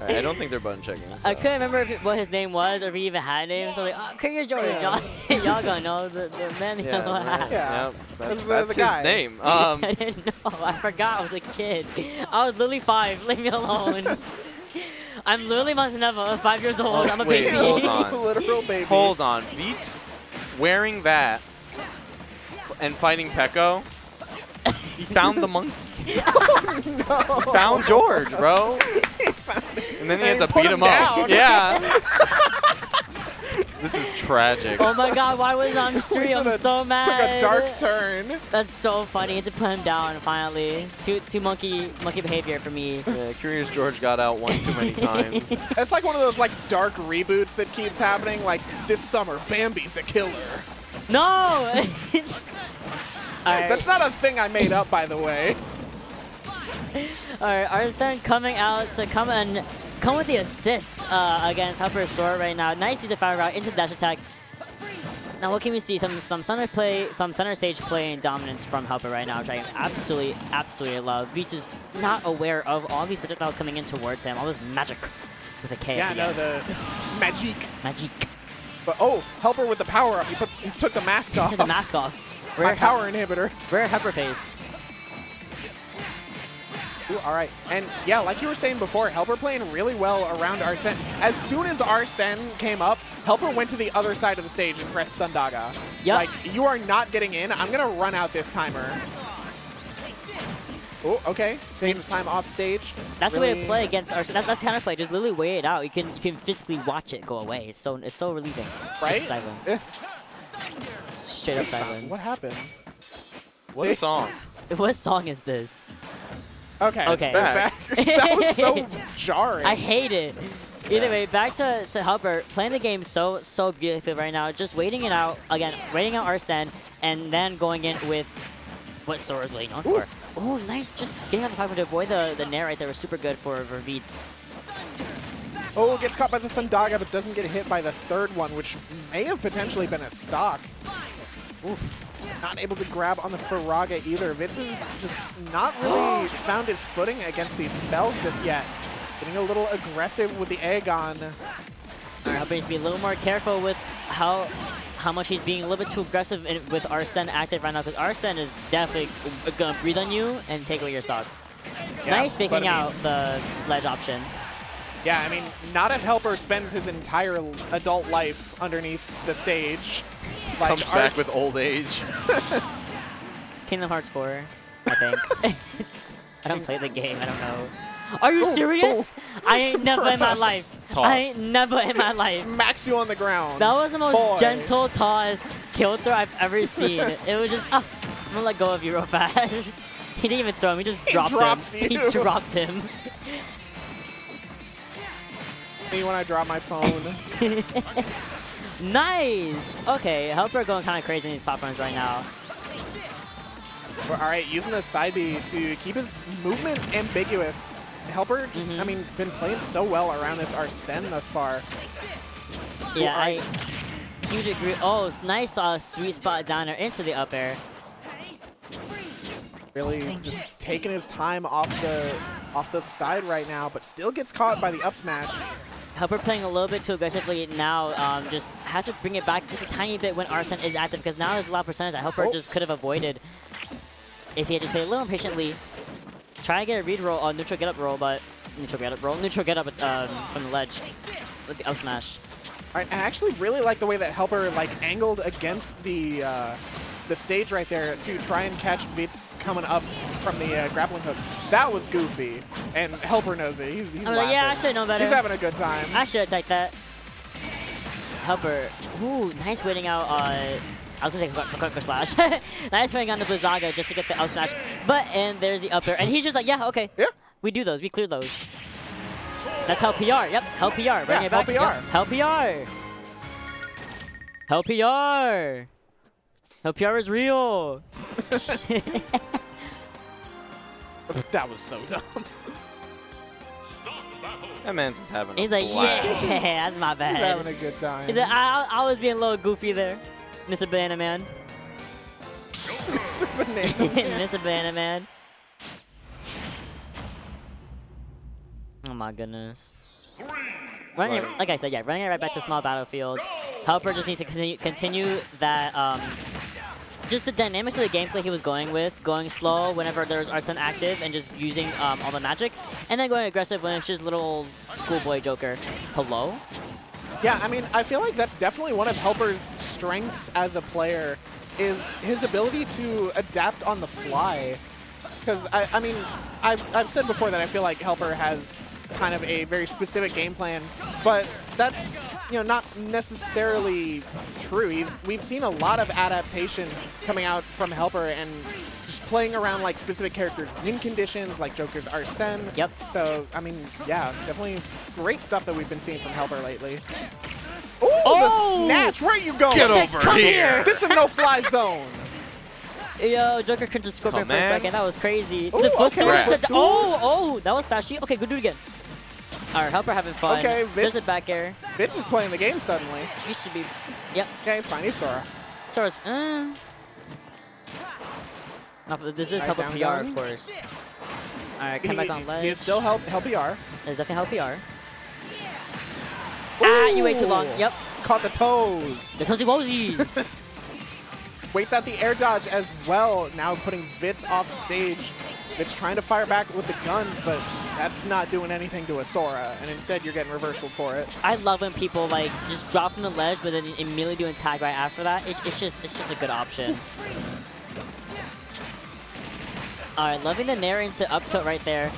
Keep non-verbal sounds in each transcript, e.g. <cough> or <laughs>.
Alright, I don't think they're button checking. I couldn't remember if, what his name was or if he even had a name. So I'm like, oh, Curious Jordan. Y'all, <laughs> y'all gonna know the, the man in the Yeah, yellow yeah, hat. Yeah. yeah, That's That's, that's the his guy. name. <laughs> Um, I didn't know. I forgot I was a kid. I was literally five. Leave me alone. <laughs> I'm literally Montaneva, five years old. Oh, I'm a wait, baby. hold on. Literal baby. hold on. Veet wearing that and fighting Pekko, he found the monkey. no. He found George, bro. And then he had And to beat him him up. Yeah. <laughs> this is tragic. Oh my god, why was it <laughs> on We stream? I'm a- so mad. Took a dark turn. That's so funny. Had to put him down finally. Too too monkey monkey behavior for me. Yeah, Curious George got out one too many times. <laughs> It's like one of those like dark reboots that keeps happening. Like this summer, Bambi's a killer. No. Alright, That's not a thing I made up, by the way. alright. Arsene coming out to come and come with the assist uh, against Helper Sword right now. Nice use the fire route into the dash attack. Now what can we see? Some some center play, some center stage play and dominance from Helper right now, which I absolutely absolutely love. Vitz is not aware of all these projectiles coming in towards him. All this magic with a K. Yeah, no, end. the magic. magic. But oh, helper with the power up. He, put, he took the mask off. Took the mask off. My Rare power inhibitor. Rare Helper face. Ooh, all right. And yeah, like you were saying before, Helper playing really well around Arsene. As soon as Arsene came up, Helper went to the other side of the stage and pressed Thundaga. Yep. Like, you are not getting in. I'm going to run out this timer. Oh, okay. Taking his time off stage. That's the way to play against Arsene. That, that's counterplay. Just literally wait it out. You can you can physically watch it go away. It's so it's so relieving. Right? Just silence. It's, Straight up silence. what happened? What a song. <laughs> What song is this? Okay. Okay. it's back. <laughs> that was so <laughs> jarring. I hate it. Either way, back to, to Helper, playing the game so, so beautifully right now. Just waiting it out, again, waiting out Arsene, and then going in with what Sora is really known for. Oh, nice. Just getting out the pocket to avoid the, the nair right there was super good for, for Oh, gets caught by the Thundaga, but doesn't get hit by the third one, which may have potentially been a stock. Oof. Not able to grab on the Firaga either. Vitz has just not really <gasps> found his footing against these spells just yet. Getting a little aggressive with the Eigaon. Helper needs to be a little more careful with how how much he's being a little bit too aggressive in, with Arsene active right now, because Arsene is definitely going to breathe on you and take away your stock. Yeah, nice but I mean- out the ledge option. Yeah, I mean, not if Helper spends his entire adult life underneath the stage. Like, Comes back with old age. <laughs> Kingdom Hearts 4, I think. <laughs> <laughs> I don't play the game, I don't know. Are you Oh, serious? Oh, I ain't never in my oh. life. I ain't never in my life. smacks you on the ground. That was the most Boy. gentle toss kill throw I've ever seen. it was just, oh, I'm gonna let go of you real fast. he didn't even throw him, he just He dropped drops him. you. He dropped him. me when I drop my phone. Nice! Okay, Helper going kind of crazy in these platforms right now. All right, using the side B to keep his movement ambiguous. Helper just, Mhm. I mean, been playing so well around this Arsene thus far. Yeah, I huge agree. Oh, nice uh, sweet spot downer into the up air. Really just taking his time off the off the side right now, but still gets caught by the up smash. Helper playing a little bit too aggressively now. Um, just has to bring it back just a tiny bit when Arsene is active because now there's a lot of percentage that Helper Oh. just could have avoided if he had just played a little impatiently. Try to get a read roll, uh, neutral get up roll, but neutral get up roll, neutral get up um, from the ledge with the up smash. I actually really like the way that Helper like angled against the uh, the stage right there to try and catch Vitz coming up from the uh, grappling hook. That was goofy, and Helper knows it. He's, he's like, yeah, I should know better. He's having a good time. I should take that. Helper. Ooh, nice waiting out. Uh, I was gonna say quick, quick, quick slash. <laughs> nice waiting on the Blizzaga just to get the up smash. But and there's the upper, and he's just like, yeah, okay. Yeah. We do those. We clear those. That's how PR. Yep, help PR. Bring Yeah, it back. help Yep, help PR. Help PR. Help PR is real. <laughs> that was so dumb. That man's just having a He's like, blast. yeah, <laughs> that's my He's having a good time. He's like, I, I was being a little goofy there, Mr. Banana Man. Mr. <laughs> Banana. Man. Mr. Banana Man. Oh my goodness. Running like I said, yeah, running it right back to small battlefield. Helper just needs to continue, continue that, um, just the dynamics of the gameplay he was going with, going slow whenever there's Arsene active and just using um, all the magic, and then going aggressive when it's just little schoolboy Joker. Hello? Yeah, I mean, I feel like that's definitely one of Helper's strengths as a player is his ability to adapt on the fly. Because, I, I mean, I've, I've said before that I feel like Helper has kind of a very specific game plan, but that's, you know, not necessarily true. He's, we've seen a lot of adaptation coming out from Helper and just playing around like specific characters' win conditions, like Joker's Arsene. Yep. So, I mean, yeah, definitely great stuff that we've been seeing from Helper lately. Ooh, Oh! the snatch! Where you going? Get over "Come here. This is no-fly <laughs> zone. Yo, Joker cringed Scorpion Come for a on. second. That was crazy. Ooh, the footstool okay, said- oh, oh, that was flashy. Okay, good, do it again. All right, Helper having fun. Okay, Vin- There's a back air. Vitz is playing the game suddenly. You should be. Yep. Yeah, he's fine. He's Sora. Sora's. Uh, no, this is Right, help a PR, down. of course. All right, come back on ledge. He is still help help PR. There's definitely help PR. Ah, you wait too long. Yep. Caught the toes. The toesy Wozies. <laughs> <laughs> Waits out the air dodge as well. Now putting Vitz off stage. Vitz trying to fire back with the guns, but that's not doing anything to a Sora. And instead, you're getting reversal for it. I love when people like just drop from the ledge, but then immediately doing tag right after that. It, it's just it's just a good option. All right, loving the nair into up tilt right there.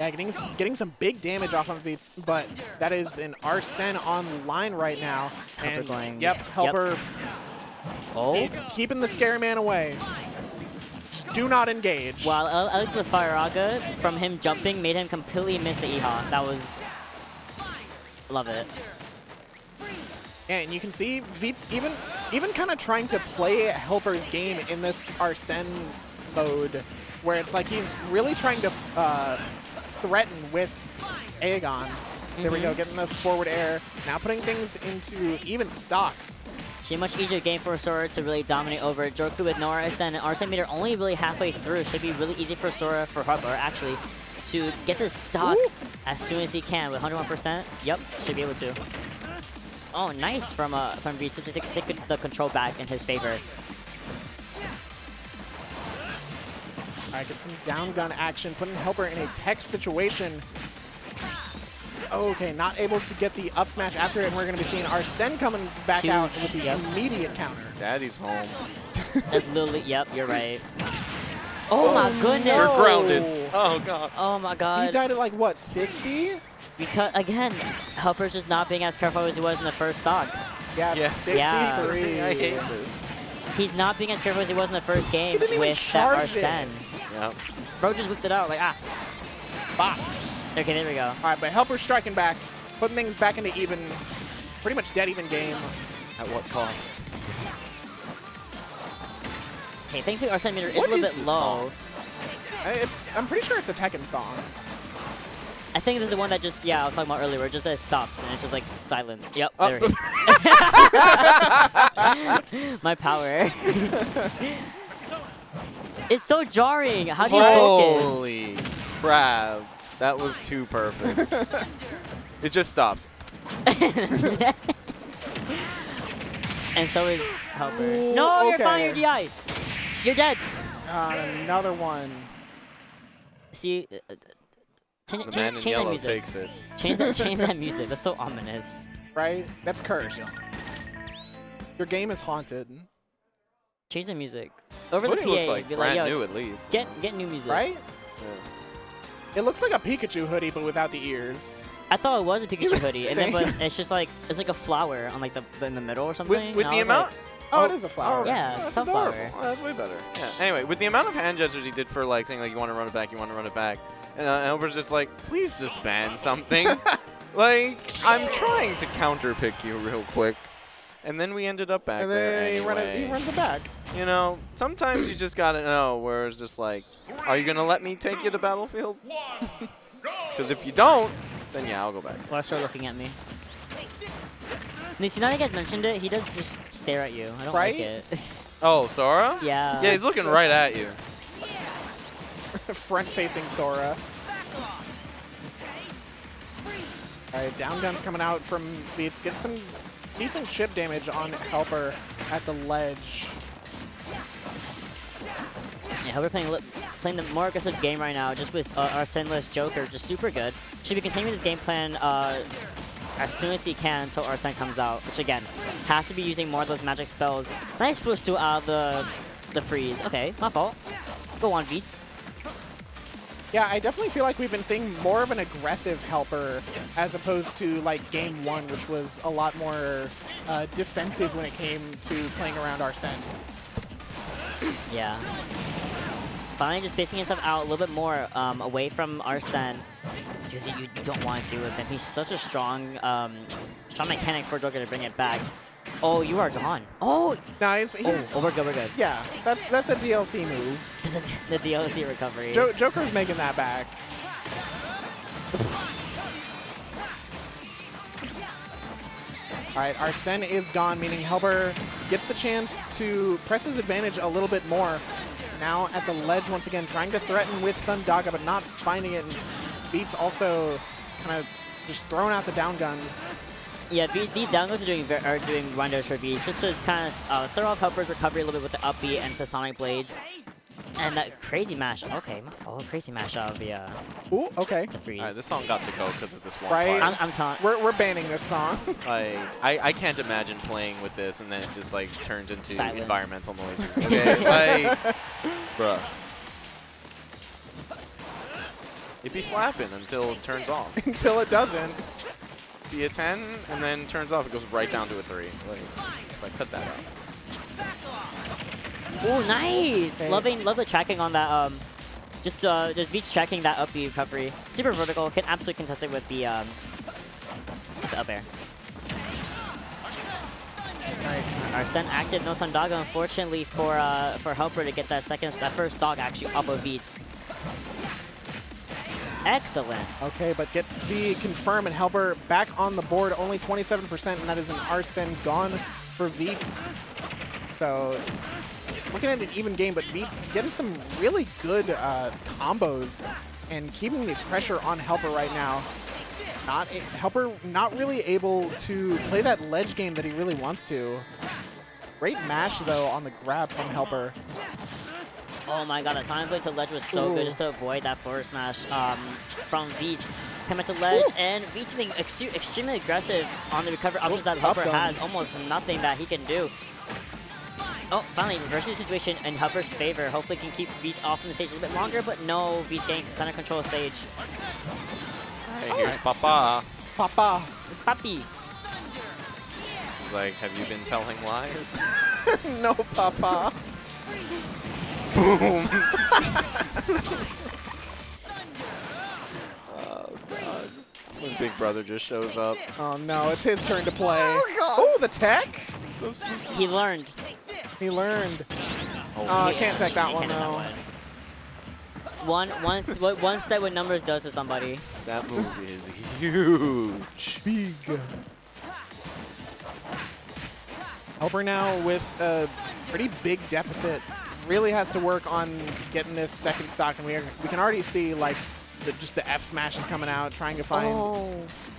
Yeah, getting getting some big damage off of Vitz, but that is an Arsene online right now. Helper And going- yep, yep. Helper Oh. keeping the scary man away. Do not engage. Wow, I, I like the Fire from him jumping made him completely miss the Eiha. That was love it. And you can see Vitz even even kind of trying to play Helper's game in this Arsene mode, where it's like he's really trying to uh, threaten with Eigaon. There we Mm-hmm. go, getting the forward air. Now putting things into even stocks. Should be a much easier game for Sora to really dominate over. Joku with no Arsene and Arsene meter only really halfway through. Should be really easy for Sora, for Harper actually, to get this stock Ooh. as soon as he can with 101%. Yep, should be able to. Oh, nice from uh, from Vitz to take, take the control back in his favor. All right, get some down gun action, putting Helper in a tech situation. Okay, not able to get the up smash after it, and we're going to be seeing Arsene coming back out with the yep. immediate counter. Daddy's home. <laughs> That's literally, yep, you're right. Oh, my goodness. You're no. grounded. Oh god. Oh my god. He died at like, what, 60? Because again, Helper's just not being as careful as he was in the first stock. Yeah, Yes. 63. <laughs> I hate this. He's not being as careful as he was in the first game with that charge it. Arsene. Yeah. Bro just whipped it out like ah. Bop. Okay, there we go. All right, but Helper striking back, putting things back into even, pretty much dead even game. At what cost? Okay, thankfully our Arsene meter is What a little is bit low. song? It's, I'm pretty sure it's a Tekken song. I think this is the one that just yeah I was talking about earlier where it just says stops and it's just like silence. Yep, Oh. there it is. <laughs> My power. <laughs> it's so jarring. How do you focus? Holy crap. That was too perfect. <laughs> it just stops. <laughs> and so is Helper. Ooh, no, you're fine. You're DI. You're dead. Uh, another one. See, uh, uh, change, The man in change that yellow music. takes it. Change that, <laughs> change that music. That's so ominous. right? That's cursed. Your game is haunted, Change the music. Over Hoodie the PA. looks like be brand like, new at least. Get get new music. right? Yeah. It looks like a Pikachu hoodie, but without the ears. I thought it was a Pikachu <laughs> hoodie, and then but it's just like it's like a flower on like the in the middle or something. With, with the amount. like, Oh, it is a flower. Yeah, oh, it's that's sunflower. adorable. Oh, that's way better. Yeah. Anyway, with the amount of hand gestures he did for like saying like you want to run it back, you want to run it back, and uh, Elber's just like, please just ban something. <laughs> like I'm trying to counter pick you real quick, and then we ended up back and there then he, run it, he runs it back. You know, sometimes you just gotta know where it's just like, are you gonna let me take you to battlefield? <laughs> Because if you don't, then yeah, I'll go back. Why start looking at me? And see, now that you guys mentioned it, he does just stare at you. I don't Right? like it. <laughs> Oh, Sora? yeah. Yeah, he's looking right at you. <laughs> Front-facing Sora. All right, down guns coming out from Vitz. Get some decent chip damage on Helper at the ledge. Yeah, Helper playing playing the more aggressive game right now, just with uh, Arsene-less Joker, just super good. Should be continuing his game plan uh, as soon as he can until Arsene comes out, which again, has to be using more of those magic spells. Nice push to out of the, the freeze. Okay, my fault. Go on, Vitz. Yeah, I definitely feel like we've been seeing more of an aggressive helper as opposed to like game one, which was a lot more uh, defensive when it came to playing around Arsene. <clears throat> Yeah. Finally just basing himself out a little bit more um, away from Arsene. Because you, you don't want to deal with him. He's such a strong um, strong mechanic for Joker to bring it back. Oh, you are gone. Oh, Now he's, he's oh, oh, we're good, we're good. yeah, that's that's a DLC move. The DLC recovery. Jo Joker's making that back. All right, Arsene is gone, meaning Helper gets the chance to press his advantage a little bit more. Now at the ledge once again, trying to threaten with Thundaga, but not finding it. And Vitz also kind of just throwing out the down guns. Yeah, these, these downloads are doing ver- are doing wonders for Vitz. Just to kind of uh, throw off Helper's recovery a little bit with the upbeat and to Sonic Blades. And that crazy mash. Okay, my fault. Crazy mash out of the, uh, Ooh, okay. the freeze. All right, this song got to go because of this one Right. part. I'm, I'm telling. We're, we're banning this song. <laughs> Like, I, I can't imagine playing with this and then it just like turns into Silence. environmental noises. <laughs> Okay, like, bruh. It'd be slapping until it turns off. <laughs> Until it doesn't. Be a 10 and then turns off. It goes right down to a 3. Like, it's like, cut that out. Oh, nice! Okay. Loving, love the tracking on that. Um, just uh, just Vitz tracking that up B recovery. Super vertical. Can absolutely contest it with the um, with the up air. Right. Arsene active, no Thundaga, unfortunately for uh, for Helper to get that second, that first dog actually off of Vitz. Excellent. Okay, but gets the confirm and Helper back on the board, only 27%, and that is an Arsene gone for Vitz. So, looking at an even game, but Vitz getting some really good uh, combos and keeping the pressure on Helper right now. Not Helper not really able to play that ledge game that he really wants to. Great mash, though, on the grab from Helper. Oh my god, the time blade to ledge was so Ooh. good just to avoid that forward smash um, from Vitz. Coming to ledge, Ooh. and Vitz being ex extremely aggressive on the recovery options that up Helper has. Almost nothing that he can do. Oh, finally, reversing the situation in Helper's favor. Hopefully can keep Vitz off from the stage a little bit longer, but no, Vitz getting center control of stage. Hey, here's Papa. Papa. Papi. He's like, have you been telling lies? <laughs> no, Papa. <laughs> Boom. oh, God. When Big Brother just shows up. Oh no, it's his turn to play. Oh, the tech? So. He learned. He learned. Oh, Uh, He- can't take that he one though. that one. One, one, s- what one set with numbers does to somebody. that move is huge. Big. Helper now with a pretty big deficit. Really has to work on getting this second stock, and we are, we can already see like the, just the F smashes coming out, trying to find. Oh.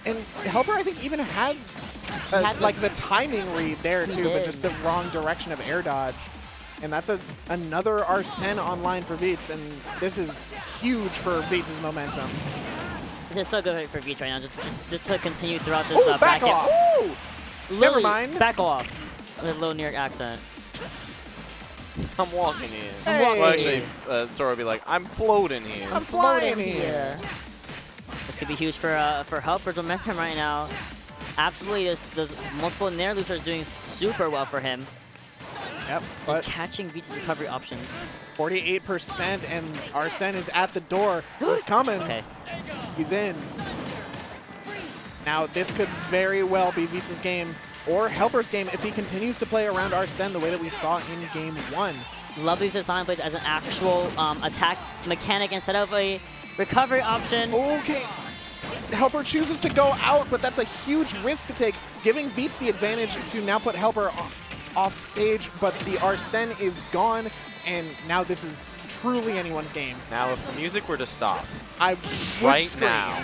And Helper, I think, even had, uh, had like the timing read there He too, but just the wrong direction of air dodge. And that's a another Arsene online for Vitz, and this is huge for Vitz' momentum. This is so good for Vitz right now, just, just, just to continue throughout this Ooh, uh, back end. off! Ooh! Never mind. Back off. With a little New York accent. I'm walking here. Hey. Well, actually, uh, Zoro would be like, I'm floating here. I'm floating here. This could be huge for uh, for Helper's momentum right now. Absolutely, there's, there's multiple Nair loopers doing super well for him. Yep. Just But catching Vitz's recovery options. 48% and Arsene is at the door. He's <gasps> coming. Okay. He's in. Now, this could very well be Vitz's game or Helper's game if he continues to play around Arsene the way that we saw in game one. Love these design plays as an actual um, attack mechanic instead of a recovery option. Okay. Helper chooses to go out, but that's a huge risk to take, giving Vitz the advantage to now put Helper o- off stage, but the Arsene is gone, and now this is truly anyone's game. Now, if the music were to stop I would right scream. now,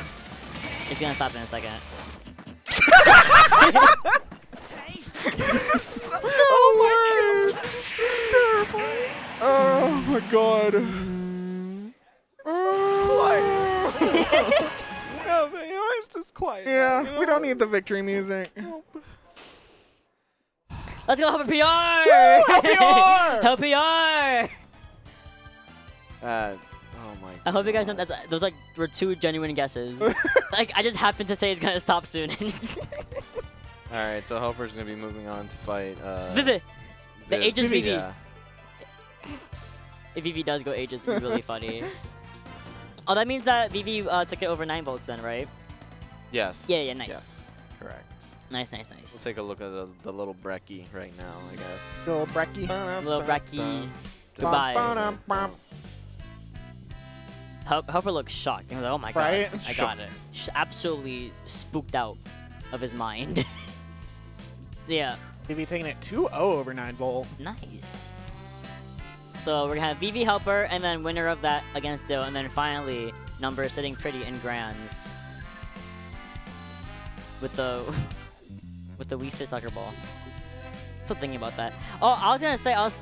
It's gonna stop in a second. <laughs> <laughs> oh my god! This is terrible. Oh my god. quiet. <laughs> no, but you know, it's just quiet. Yeah, you we don't need the victory music. Let's go, Hopper PR! LPR! LPR! Uh, oh my. I hope you guys know God. that those like were two genuine guesses. <laughs> like I just happened to say it's gonna stop soon. All right, so Hopper's gonna be moving on to fight. Uh, Vivi, the Viv. Aegis Vivi. Yeah. If Vivi does go Aegis, it'd be really <laughs> funny. Oh, that means that Vivi uh, took it over 9 volts then, right? Yes. Yeah, yeah, nice. Yes. Correct. Nice, nice, We'll nice. take a look at the, the little Brecky right now, I guess. So Brecky. Little Brecky. Dun, Goodbye. Hop- Hopper looks shocked. He was like, oh my god, I got it. Sh- absolutely spooked out of his mind. <laughs> yeah, Vivi taking it 2-0 over 9 volt. nice. So we're gonna have VV Helper, and then winner of that against Dill, and then finally Number sitting pretty in Grands with the <laughs> with the Wii Fit soccer ball. Still thinking about that. Oh, I was gonna say I was